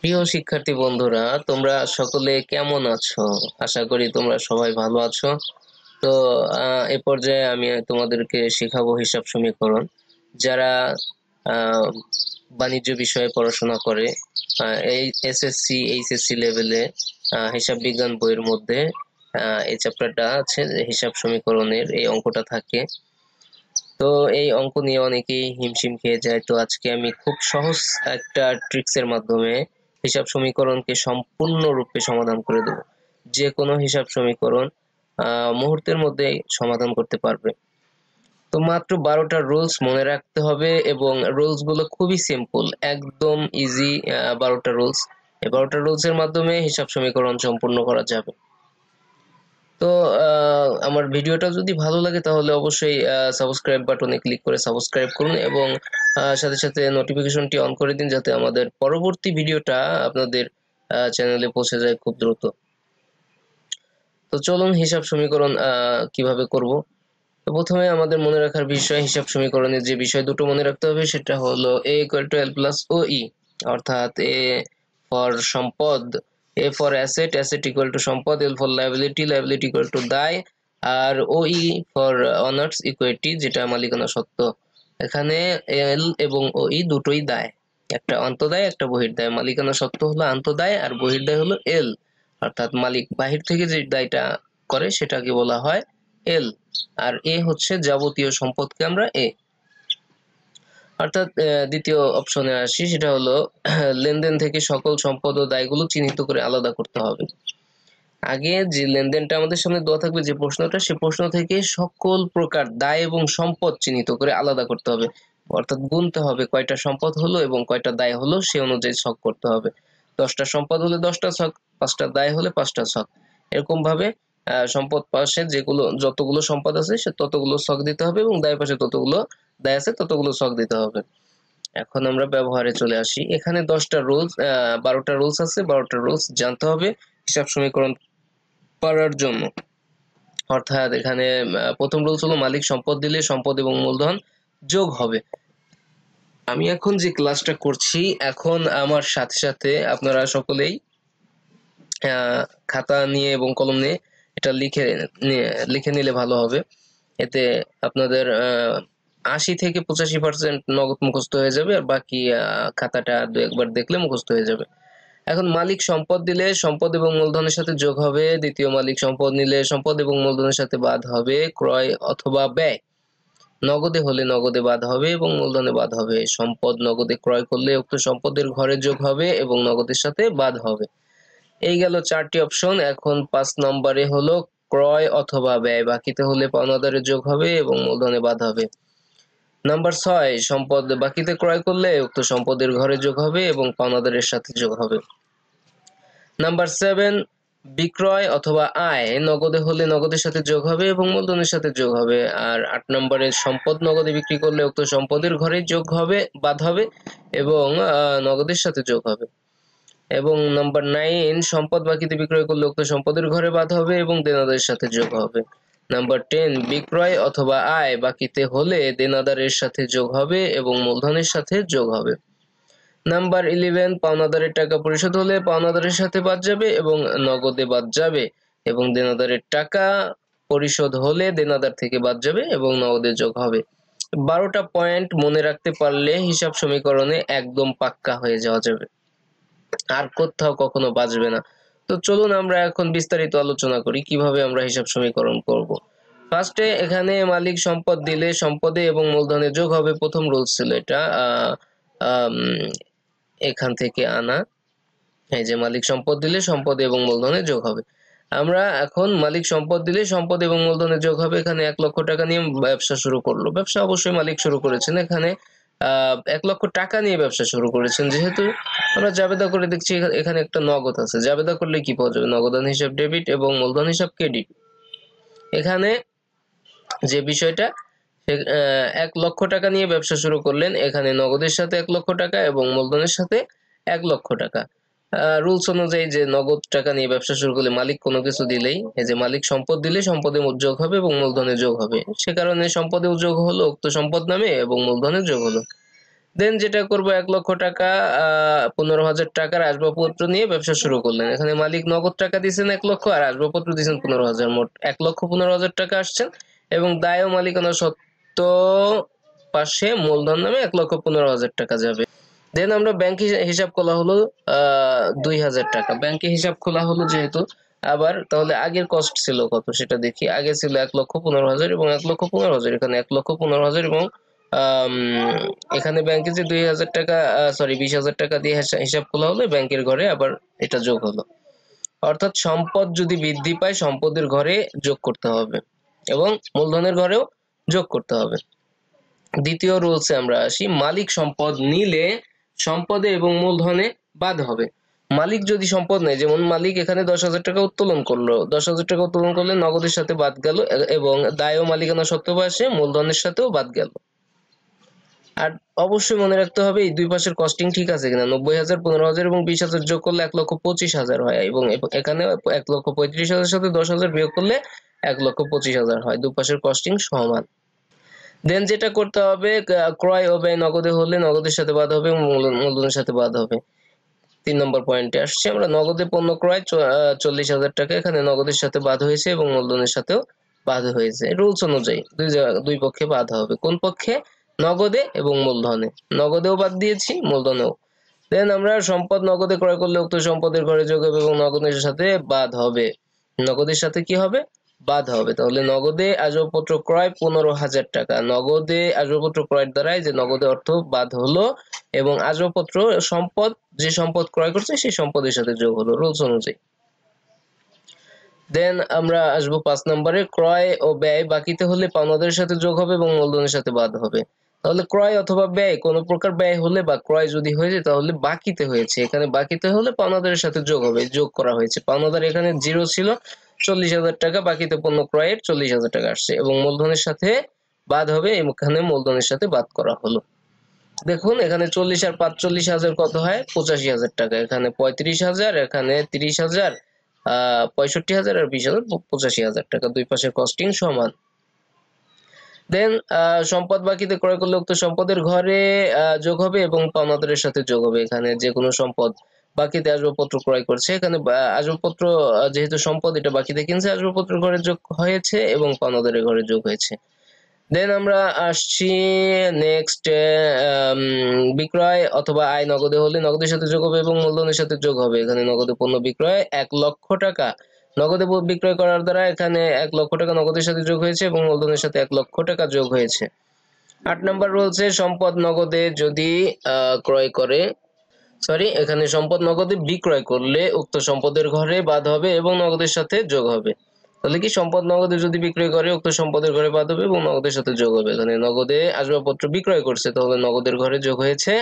প্রিয় শিক্ষার্থী বন্ধুরা, তোমরা সকলে কেমন আছো? আশা করি তোমরা সবাই ভালো আছো। তো এ পর্যায়ে আমি তোমাদেরকে শেখাবো হিসাব সমীকরণ। যারা বাণিজ্য বিষয়ে পড়াশোনা করে এই এসএসসি এইচএসসি লেভেলে হিসাব বিজ্ঞান বইয়ের মধ্যে এই চ্যাপ্টারটা আছে, হিসাব সমীকরণের এই অঙ্কটা থাকে। তো, এই অঙ্ক নিয়ে অনেকেই হিমশিম খেয়ে যায়। তো, আজকে আমি খুব সহজ একটা ট্রিক্সের মাধ্যমে হিসাব সমীকরণকে সম্পূর্ণরূপে সমাধান করে দেব। যে কোনো হিসাব সমীকরণ মুহূর্তের মধ্যে সমাধান করতে পারবে। তো মাত্র বারোটা রুলস মনে রাখতে হবে এবং রুলসগুলো খুবই সিম্পল, একদম ইজি বারোটা রুলস। এই বারোটা রুলস এর মাধ্যমে হিসাব সমীকরণ সম্পূর্ণ করা যাবে। তো আমার ভিডিওটা যদি ভালো লাগে তাহলে অবশ্যই সাবস্ক্রাইব বাটনে ক্লিক করে সাবস্ক্রাইব করুন এবং সাথে সাথে নোটিফিকেশনটি অন করে দিন যাতে আমাদের পরবর্তী ভিডিওটা আপনাদের চ্যানেলে পৌঁছে যায় খুব দ্রুত। তো চলুন হিসাব সমীকরণ কীভাবে করব? তো প্রথমে আমাদের মনে রাখার বিষয় হিসাব সমীকরণের যে বিষয় দুটো মনে রাখতে হবে সেটা হলো A equal to L plus O E অর্থাৎ এ ফর সম্পদ A for asset asset equal to সম্পদ L for liability liability equal to দায়, আর O E for owners equity যেটা মালিকানা সত্ত্ব এখানে এল এবং ও ই দুটোই দায়। একটা অন্তদায় একটা বহির্দায়। মালিকানা সত্ত্ব হলো আন্তদায় আর বহির্দায় হলো এল অর্থাৎ মালিক বাহির থেকে যে দায়টা করে, সেটাকে বলা হয় এল আর এ হচ্ছে যাবতীয় সম্পদকে আমরা এ অর্থাৎ দ্বিতীয় অপশনে আসি, সেটা হলো, লেনদেন থেকে সকল সম্পদ ও দায়গুলো চিহ্নিত করে আলাদা করতে হবে। আগে যে লেনদেনটা আমাদের সামনে দেওয়া থাকবে, যে প্রশ্নটা, সে প্রশ্ন থেকে সকল প্রকার দায় এবং সম্পদ চিহ্নিত করে আলাদা করতে হবে। অর্থাৎ গুনতে হবে কয়টা সম্পদ হলো এবং কয়টা দায় হলো, সে অনুযায়ী ছক করতে হবে। দশটা সম্পদ হলে দশটা ছক, পাঁচটা দায় হলে পাঁচটা ছক। এরকম ভাবে সম্পদ পাশে যেগুলো, যতগুলো সম্পদ আছে, সে ততগুলো ছক দিতে হবে এবং দায় পাশে ততগুলো দায় আছে, ততগুলো ছক দিতে হবে। এখন আমরা ব্যবহারে চলে আসি। এখানে দশটা রুলস বারোটা রুলস আছে, বারোটা রুলস জানতে হবে হিসাব সমীকরণ পারার জন্য। অর্থাৎ এখানে প্রথম রুলস হলো মালিক সম্পদ দিলে সম্পদ এবং মূলধন যোগ হবে। আমি এখন যে ক্লাসটা করছি, এখন আমার সাথে সাথে আপনারা সকলেই খাতা নিয়ে এবং কলম নিয়ে এটা লিখে লিখে নিলে ভালো হবে। এতে আপনাদের আশি থেকে পঁচাশি পার্সেন্ট নগদ মুখস্থ হয়ে যাবে আর বাকি খাতাটা দু একবার দেখলে মুখস্থ হয়ে যাবে। এখন মালিক সম্পদ দিলে সম্পদ এবং মূলধনের সাথে যোগ হবে, দ্বিতীয় মালিক সম্পদ নিলে সম্পদ এবং মূলধনের সাথে বাদ হবে, ক্রয় অথবা ব্যয়। নগদে হলে নগদে বাদ হবে এবং মূলধনে বাদ হবে। সম্পদ নগদে ক্রয় করলে উক্ত সম্পদের ঘরে যোগ হবে এবং নগদের সাথে বাদ হবে। এই গেল চারটি অপশন। এখন পাঁচ নম্বরে হলো ক্রয় অথবা ব্যয়। বাকিতে হলে পাওনাদারে যোগ হবে এবং মূলধনে বাদ হবে। নাম্বার ছয়, সম্পদ বাকিতে ক্রয় করলে উক্ত সম্পদের ঘরে যোগ হবে এবং পাওনাদারের সাথে যোগ হবে। নাম্বার সেভেন বিক্রয় অথবা আয়, নগদে হলে নগদের সাথে যোগ হবে এবং মূলধনের সাথে যোগ হবে। আর আট নম্বরের, সম্পদ নগদে বিক্রি করলে উক্ত সম্পদের ঘরে যোগ হবে, বাদ হবে এবং নগদের সাথে যোগ হবে। এবং নাম্বার নাইন সম্পদ বাকিতে বিক্রয় করলে উক্ত সম্পদের ঘরে বাদ হবে এবং দেনাদের সাথে যোগ হবে। নাম্বার টেন বিক্রয় অথবা আয় বাকিতে হলে দেনাদারের সাথে যোগ হবে এবং মূলধনের সাথে যোগ হবে। নাম্বার ইলেভেন পাওনাদারের টাকা পরিশোধ হলে পাওনাদারের সাথে বাদ যাবে এবং নগদে বাদ যাবে এবং দেনাদারের টাকা পরিশোধ হলে দেনাদার থেকে বাদ যাবে এবং নগদে যোগ হবে। বারোটা পয়েন্ট মনে রাখতে পারলে হিসাব সমীকরণে একদম পাক্কা হয়ে যাওয়া যাবে। আর কোথাও কখনো বাজবে না। তো চলুন আমরা এখন বিস্তারিত আলোচনা করি, কীভাবে আমরা হিসাব সমীকরণ করব। ফার্স্টে এখানে মালিক সম্পদ দিলে সম্পদে এবং মূলধনে যোগ হবে, প্রথম রুলস ছিল এটা এখান থেকে আনা। এই যে মালিক সম্পদ দিলে সম্পদ এবং মূলধনে যোগ হবে। আমরা এখন মালিক সম্পদ দিলে সম্পদ এবং মূলধনে যোগ হবে, এখানে এক লক্ষ টাকা নিয়ে ব্যবসা শুরু করল। ব্যবসা অবশ্যই মালিক শুরু করেছেন এখানে। এক লক্ষ টাকা নিয়ে ব্যবসা শুরু করেছেন। যেহেতু আমরা জাবেদা করে দেখছি এখা- এখানে একটা নগদ আছে। জাবেদা করলে কি পাওয়া যাবে? নগদান হিসাব ডেবিট এবং মূলধন হিসাব ক্রেডিট। এখানে যে বিষয়টা এক লক্ষ টাকা নিয়ে ব্যবসা শুরু করলেন। এখানে নগদের সাথে এক লক্ষ টাকা এবং মূলধনের সাথে এক লক্ষ টাকা। রুলস অনুযায়ী যে নগদ টাকা নিয়ে ব্যবসা শুরু করলে মালিক কোনো কিছু দিলেই, এই যে মালিক সম্পদ দিলে সম্পদে যোগ হবে এবং মূলধনে যোগ হবে। সে কারণে সম্পদে যোগ হলো উক্ত সম্পদ নামে এবং মূলধনে যোগ হলো। দেন যেটা করব, এক লক্ষ টাকা পনেরো হাজার টাকার আসবাবপত্র নিয়ে ব্যবসা শুরু করলেন। এখানে মালিক নগদ টাকা দিয়েছেন এক লক্ষ আর আসবাবপত্র দিয়েছেন পনেরো হাজার। মোট এক লক্ষ পনেরো হাজার টাকা আসছেন এবং দায় ও মালিকানা সত্য পাশে মূলধন নামে এক লক্ষ পনেরো হাজার টাকা যাবে। দেন আমরা ব্যাংক হিসাব খোলা হলো দুই হাজার টাকা। ব্যাংকে হিসাব খোলা হলো যেহেতু, আবার তাহলে আগের কস্ট ছিল কত সেটা দেখি। আগে ছিল এক লক্ষ পনেরো হাজার এবং এক লক্ষ পনেরো হাজার। এখানে এক লক্ষ পনেরো হাজার এবং এখানে ব্যাংকে যে দুই হাজার টাকা সরি বিশ হাজার টাকা দিয়ে হিসাব খোলা হলো ব্যাংকের ঘরে আবার এটা যোগ হলো। অর্থাৎ সম্পদ যদি বৃদ্ধি পায়, সম্পদের ঘরে যোগ করতে হবে এবং মূলধনের ঘরেও যোগ করতে হবে। দ্বিতীয় রুলসে আমরা আসি। মালিক সম্পদ নিলে সম্পদে এবং মূলধনে বাদ হবে। মালিক যদি সম্পদ নেয়, যেমন মালিক এখানে দশ হাজার টাকা উত্তোলন করল, দশ হাজার টাকা উত্তোলন করলে নগদের সাথে বাদ গেল এবং দায় ও মালিকানা সত্ত্বেও আসে, মূলধনের সাথেও বাদ গেল। আর অবশ্যই মনে রাখতে হবে, এই দুই পাশের কস্টিং ঠিক আছে কিনা? নব্বই হাজার, পনেরো হাজার এবং বিশ হাজার যোগ করলে এক লক্ষ পঁচিশ হাজার হয়, এবং এখানে এক লক্ষ পঁয়ত্রিশ হাজার সাথে দশ হাজার বিয়োগ করলে এক লক্ষ পঁচিশ হাজার হয়। দুপাশের কস্টিং সমান। দেন যেটা করতে হবে ক্রয় ও ব্যয় নগদে হলে নগদের সাথে বাদ হবে মূলধনের সাথে বাদ হবে। তিন নম্বর পয়েন্টে আসছে, আমরা নগদে পণ্য ক্রয় চল্লিশ হাজার টাকা এখানে নগদের সাথে বাদ হয়েছে এবং মূলধনের সাথেও বাদ হয়েছে। রুলস অনুযায়ী দুই দুই পক্ষে বাদ হবে। কোন পক্ষে? নগদে এবং মূলধনে। নগদেও বাদ দিয়েছি, মূলধনেও। দেন আমরা সম্পদ নগদে ক্রয় করলে উক্ত সম্পদের ঘরে যোগ হবে এবং নগদের সাথে বাদ হবে। নগদের সাথে কি হবে? বাদ হবে। তাহলে নগদে আসবাবপত্র ক্রয় পনেরো হাজার টাকা। নগদে আসবাবপত্র ক্রয়ের দ্বারাই যে নগদে অর্থ বাদ হলো এবং আসবাবপত্র সম্পদ, যে সম্পদ ক্রয় করছে সেই সম্পদের সাথে যোগ হলো রুলস অনুযায়ী। দেন আমরা আসব পাঁচ নম্বরে, ক্রয় ও ব্যয় বাকিতে হলে পাওনাদের সাথে যোগ হবে এবং মূলধনের সাথে বাদ হবে। তাহলে ক্রয় অথবা ব্যয়, কোনো প্রকার ব্যয় হলে বা ক্রয় যদি হয়েছে তাহলে বাকিতে হয়েছে। এখানে বাকিতে হলে পাওনাদারের সাথে যোগ হবে, যোগ করা হয়েছে। পাওনাদার এখানে জিরো ছিল চল্লিশ হাজার টাকা, বাকিতে পণ্য ক্রয়ের চল্লিশ হাজার টাকা আসছে এবং মূলধনের সাথে বাদ হবে এখানে মূলধনের সাথে বাদ করা হলো। দেখুন, এখানে চল্লিশ আর পাঁচচল্লিশ হাজার কত হয়? পঁচাশি হাজার টাকা। এখানে পঁয়ত্রিশ হাজার, এখানে তিরিশ হাজার পঁয়ষট্টি হাজার আর বিশ হাজার, পঁচাশি হাজার টাকা। দুই পাশের কস্টিং সমান। দেন সম্পদ বাকিতে ক্রয় করলে উক্ত সম্পদের ঘরে যোগ হবে এবং পাওনাদারের সাথে যোগ হবে। এখানে যে কোনো সম্পদ বাকিতে আসবাবপত্র ক্রয় করছে। এখানে আসবাবপত্র যেহেতু সম্পদ, এটা বাকিতে কিনছে আসবাবপত্র ঘরে যোগ হয়েছে এবং পাওনাদারের ঘরে যোগ হয়েছে। দেন আমরা আসছি নেক্সট বিক্রয় অথবা আয়, নগদে, হলে নগদের সাথে যোগ হবে এবং মূলধনের সাথে যোগ হবে। এখানে নগদে পণ্য বিক্রয় এক লক্ষ টাকা। নগদে বিক্রয় করার দ্বারা এখানে এক লক্ষ টাকা নগদের সাথে যোগ হয়েছে এবং মূলধনের সাথে এক লক্ষ টাকা যোগ হয়েছে। আট নম্বর রয়েছে, সম্পদ নগদে যদি ক্রয় করে সরি এখানে সম্পদ নগদে বিক্রয় করলে উক্ত সম্পদের ঘরে বাদ হবে এবং নগদের সাথে যোগ হবে। তাহলে কি সম্পদ নগদে যদি বিক্রয় করে, উক্ত সম্পদের ঘরে বাদ হবে এবং নগদের সাথে যোগ হবে। এখানে নগদে আসবাবপত্র বিক্রয় করছে, তাহলে নগদের ঘরে যোগ হয়েছে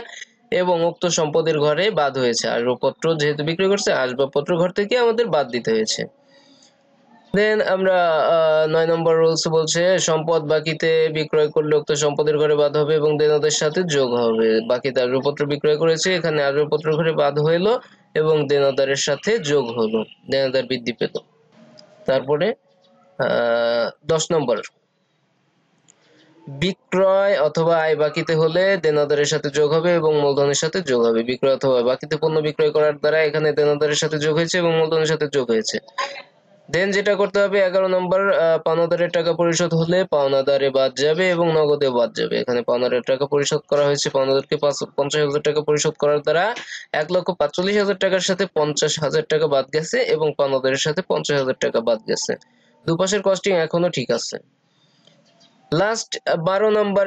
এবং উক্ত সম্পদের ঘরে বাদ হয়েছে। আসবাবপত্র যেহেতু বিক্রয় করছে, আসবাবপত্র ঘর থেকে আমাদের বাদ দিতে হয়েছে। দেন আমরা নয় নম্বর রুলস বলছে, সম্পদ বাকিতে বিক্রয় করলে উক্ত সম্পদের ঘরে বাদ হবে এবং দেনাদের সাথে যোগ হবে। বাকিতে আসবাবপত্র বিক্রয় করেছে, এখানে আসবাবপত্র ঘরে বাদ হইল এবং দেনাদারের সাথে যোগ হলো দেনাদার বৃদ্ধি পেল। তারপরে দশ নম্বর। বিক্রয় অথবা আয় বাকিতে হলে দেনাদারের সাথে যোগ হবে এবং মূলধনের সাথে যোগ হবে। বিক্রয় অথবা বাকিতে পণ্য বিক্রয় করার দ্বারা এখানে দেনাদারের সাথে যোগ হয়েছে এবং মূলধনের সাথে যোগ হয়েছে। দেন যেটা করতে হবে, এগারো নম্বর পাওনাদারের টাকা পরিশোধ হলে পাওনাদারে বাদ যাবে এবং নগদে বাদ যাবে। এখানে পাওনাদারের টাকা পরিশোধ করা হয়েছে, পাওনাদারকে পঞ্চাশ হাজার টাকা পরিশোধ করার দ্বারা এক লক্ষ পাঁচচল্লিশ হাজার টাকার সাথে পঞ্চাশ হাজার টাকা বাদ গেছে এবং পাওনাদারের সাথে পঞ্চাশ হাজার টাকা বাদ গেছে। দুপাশের কস্টিং এখনও ঠিক আছে। লাস্ট বারো নম্বর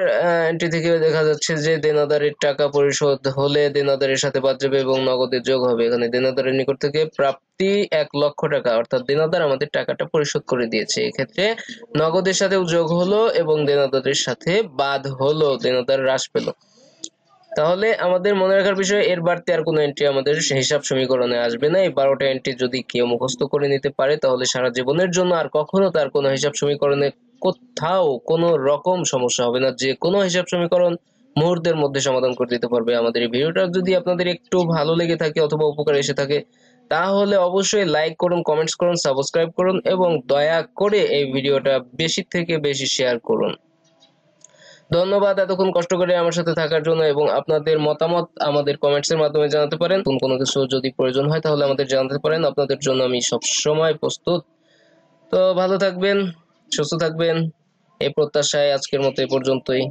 এন্ট্রি থেকে দেখা যাচ্ছে যে দেনাদারের টাকা পরিশোধ হলে দেনাদারের সাথে বাদ যাবে এবং নগদের যোগ হবে। এখানে দেনাদারের নিকট থেকে প্রাপ্তি এক লক্ষ টাকা, অর্থাৎ দেনাদার আমাদের টাকাটা পরিশোধ করে দিয়েছে। এক্ষেত্রে নগদের সাথেও যোগ হলো এবং দেনাদারের সাথে বাদ হলো, দেনাদার হ্রাস পেল। তাহলে আমাদের মনে রাখার বিষয়, এর বাড়তি আর কোনো এন্ট্রি আমাদের হিসাব সমীকরণে আসবে না। এই বারোটা এন্ট্রি যদি কেউ মুখস্থ করে নিতে পারে, তাহলে সারা জীবনের জন্য আর কখনো তার কোনো হিসাব সমীকরণে কোথাও কোনো রকম সমস্যা হবে না। যে কোনো হিসাব সমীকরণ মুহূর্তের মধ্যে সমাধান করে দিতে পারবে আমাদের এই ভিডিওটা। যদি আপনাদের একটু ভালো লেগে থাকে অথবা উপকার এসে থাকে, তাহলে অবশ্যই লাইক করুন কমেন্টস করুন সাবস্ক্রাইব করুন এবং দয়া করে এই ভিডিওটা বেশি থেকে বেশি শেয়ার করুন। ধন্যবাদ এতক্ষণ কষ্ট করে আমার সাথে থাকার জন্য এবং আপনাদের মতামত আমাদের কমেন্টস এর মাধ্যমে জানাতে পারেন। কোন কোনো কিছু যদি প্রয়োজন হয় তাহলে আমাদের জানাতে পারেন। আপনাদের জন্য আমি সব সময় প্রস্তুত। তো ভালো থাকবেন। সুস্থ থাকবেন। এই প্রত্যাশায় আজকের মতো এই পর্যন্তই।